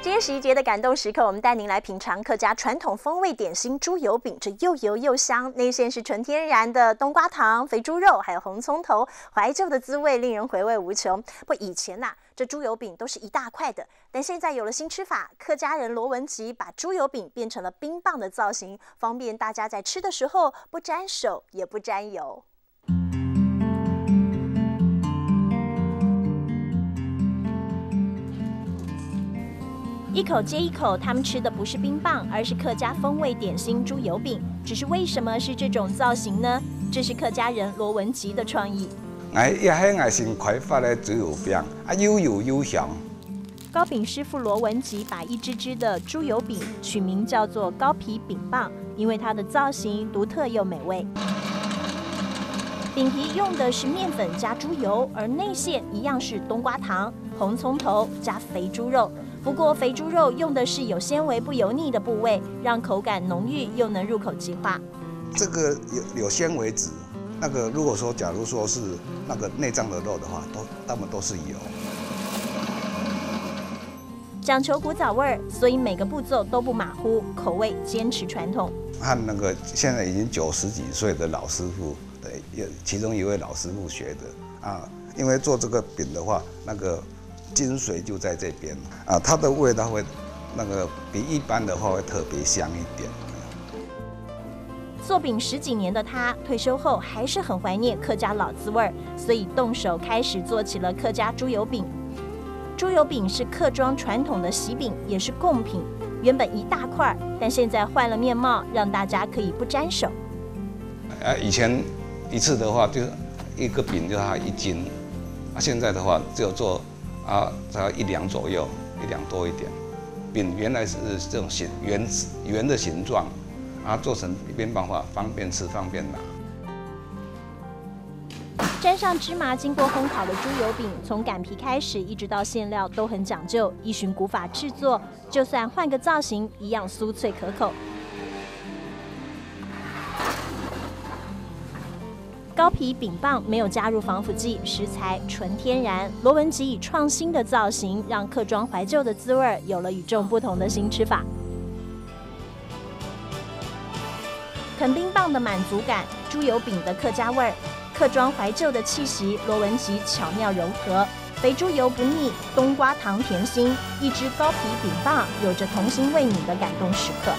今天十一节的感动时刻，我们带您来品尝客家传统风味点心猪油饼，这又油又香，内馅是纯天然的冬瓜糖、肥猪肉，还有红葱头，怀旧的滋味令人回味无穷。不，以前呐，这猪油饼都是一大块的，但现在有了新吃法，客家人罗文吉把猪油饼变成了冰棒的造型，方便大家在吃的时候不沾手也不沾油。一口接一口，他们吃的不是冰棒，而是客家风味点心猪油饼。只是为什么是这种造型呢？这是客家人罗文吉的创意。开发的猪油饼，啊，又油又香。糕饼师傅罗文吉把一只只的猪油饼取名叫做糕皮饼棒，因为它的造型独特又美味。饼皮用的是面粉加猪油，而内馅一样是冬瓜糖、红葱头加肥猪肉。不过肥猪肉用的是有纤维不油腻的部位，让口感浓郁又能入口即化。这个有有纤维质，那个如果说假如说是那个内脏的肉的话，都大部分都是油。讲求古早味儿，所以每个步骤都不马虎，口味坚持传统。和那个现在已经九十几岁的老师傅，对，有其中一位老师傅学的啊，因为做这个饼的话，那个。精髓就在这边啊，它的味道会那个比一般的话会特别香一点。做饼十几年的他，退休后还是很怀念客家老滋味儿所以动手开始做起了客家猪油饼。猪油饼是客庄传统的喜饼，也是贡品。原本一大块，但现在换了面貌，让大家可以不沾手。呃，以前一次的话就一个饼就它一斤，啊，现在的话只有做。啊，才一两左右，一两多一点。饼原来是这种形圆圆的形状，啊，做成一边棒化，方便吃，方便拿。沾上芝麻，经过烘烤的猪油饼，从擀皮开始，一直到馅料都很讲究，依循古法制作，就算换个造型，一样酥脆可口。高皮饼棒没有加入防腐剂，食材纯天然。罗文吉以创新的造型，让客庄怀旧的滋味有了与众不同的新吃法。啃冰棒的满足感，猪油饼的客家味儿，客庄怀旧的气息，罗文吉巧妙融合。肥猪油不腻，冬瓜糖甜心，一只高皮饼棒有着童心未泯的感动时刻。